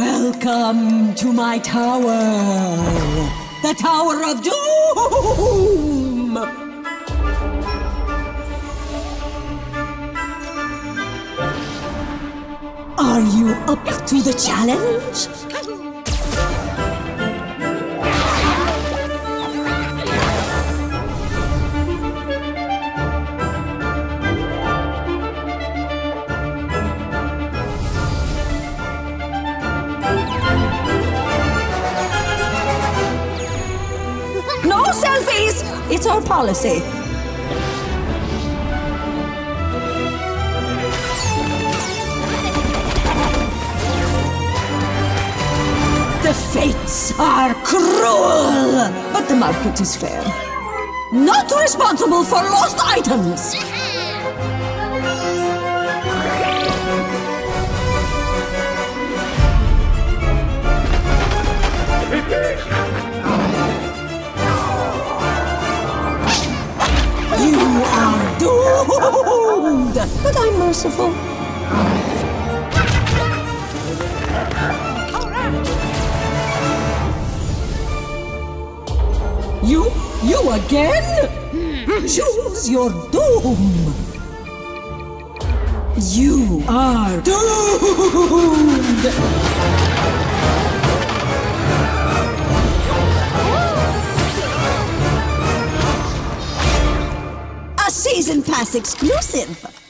Welcome to my tower. The Tower of Doom! Are you up to the challenge? Selfies! It's our policy. The fates are cruel, but the market is fair. Not responsible for lost items. but I'm merciful. You, you again? Choose your doom. You are doomed. A season pass exclusive.